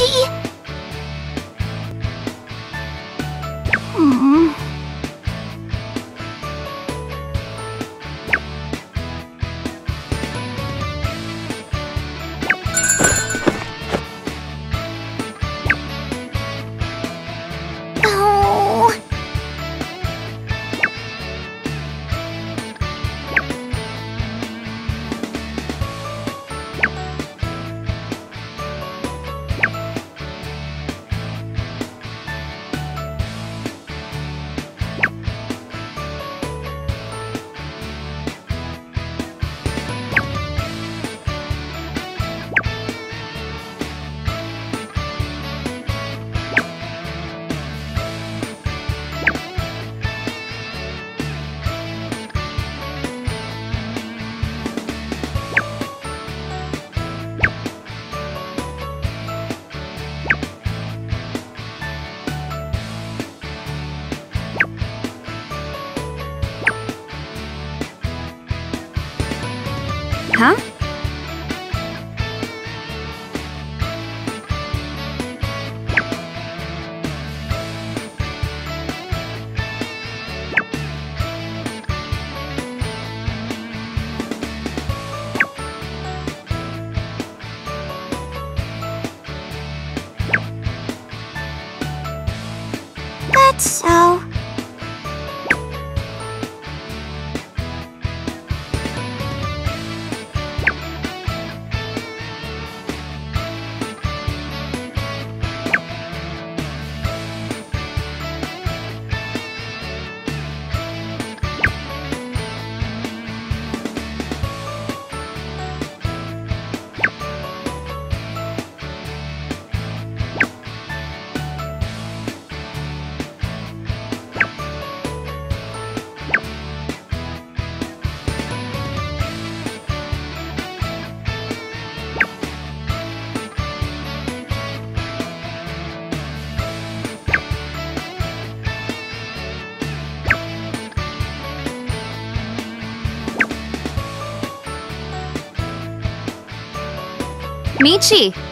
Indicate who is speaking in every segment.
Speaker 1: しい。Michi!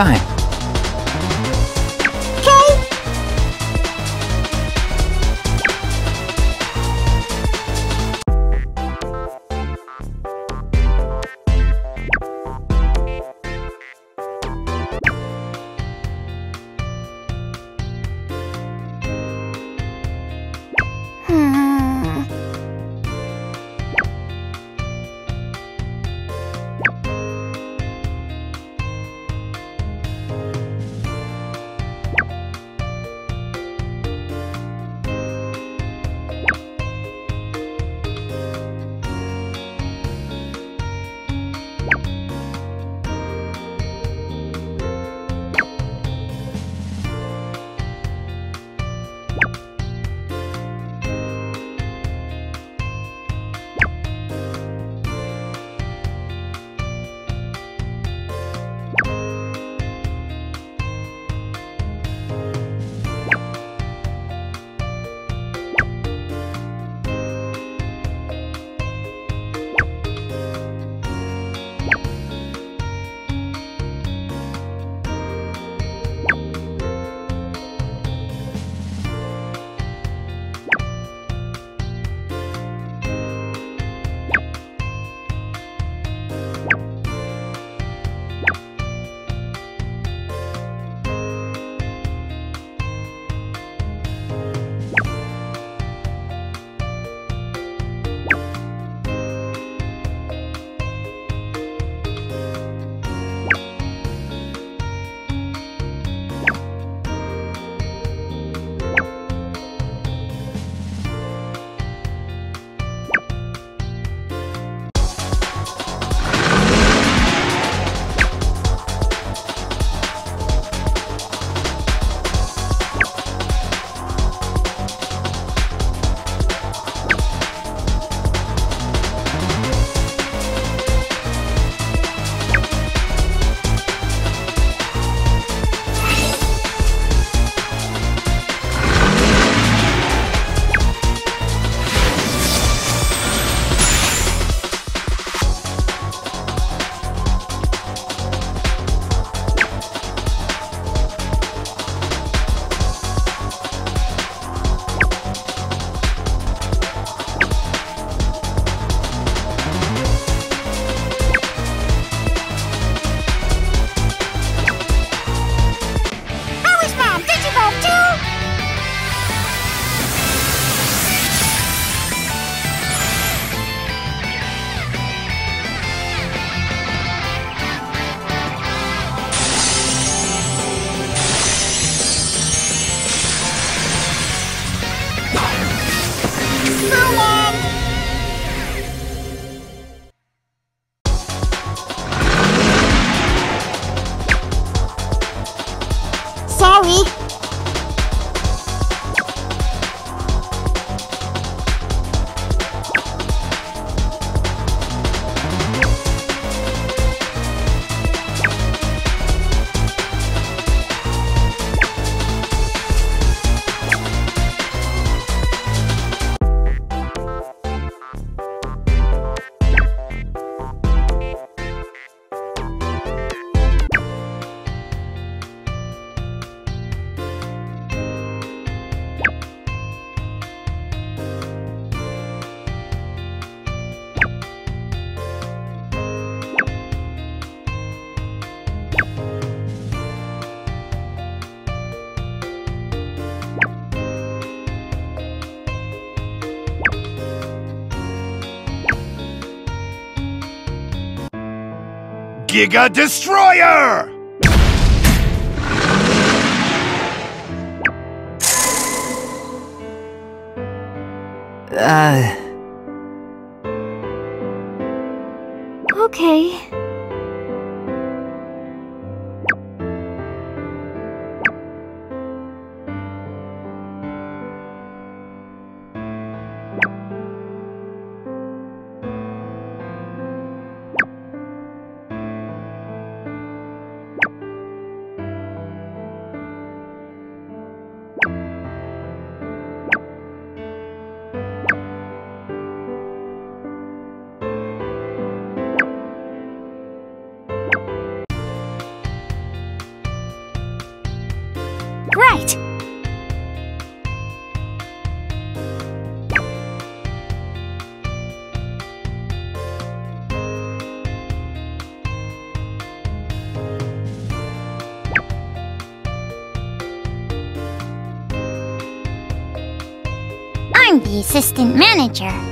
Speaker 1: Fine.
Speaker 2: Giga Destroyer!
Speaker 3: Uh,
Speaker 1: I'm the assistant manager.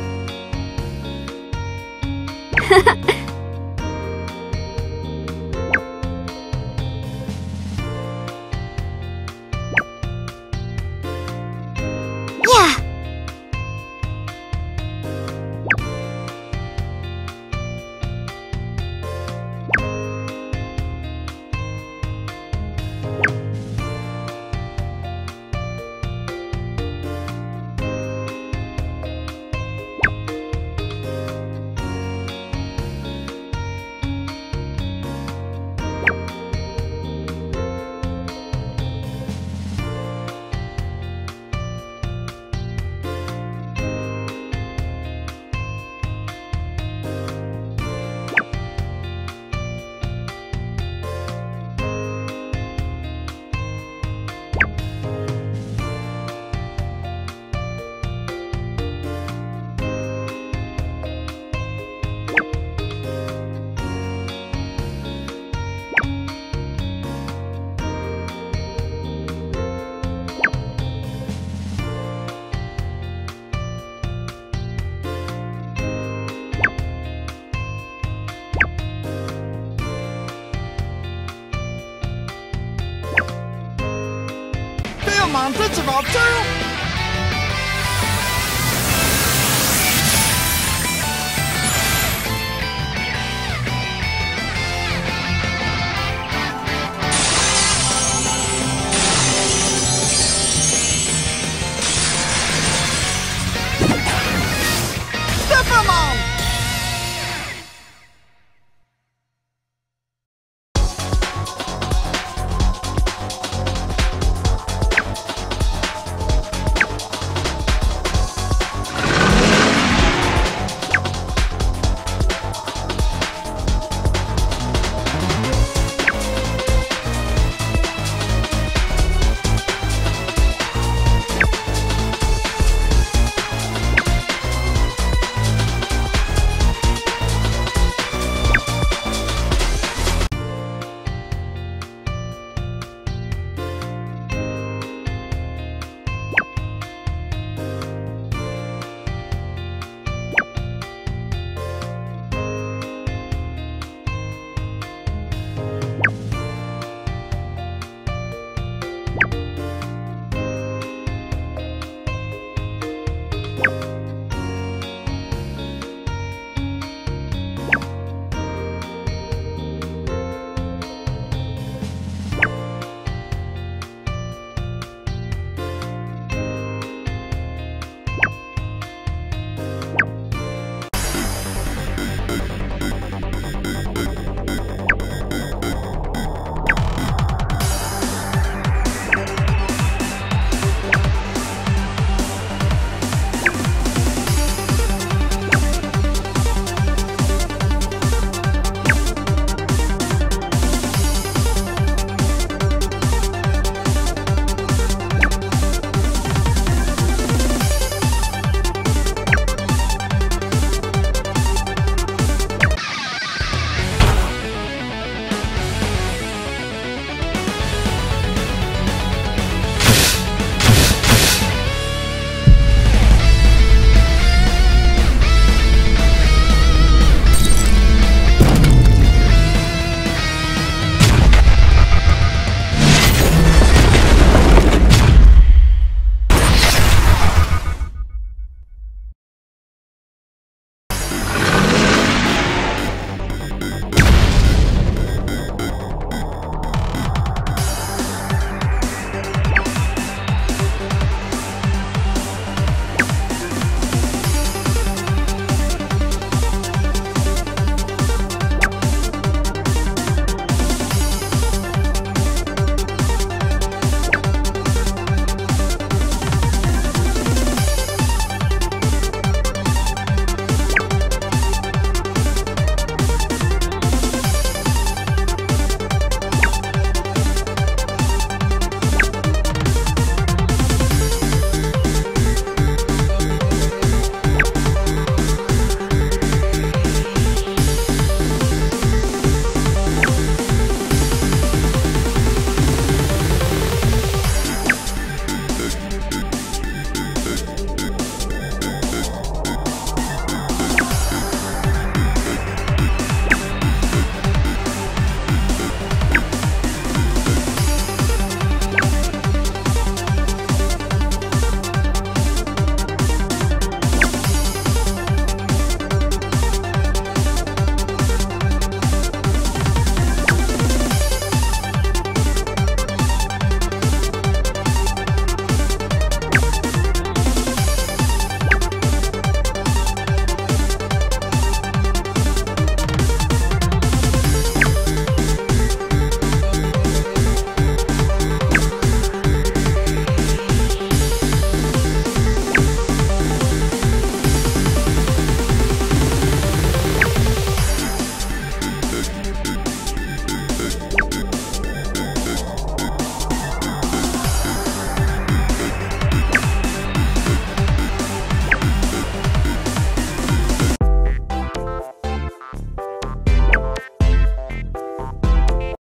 Speaker 2: Diamond Digital 2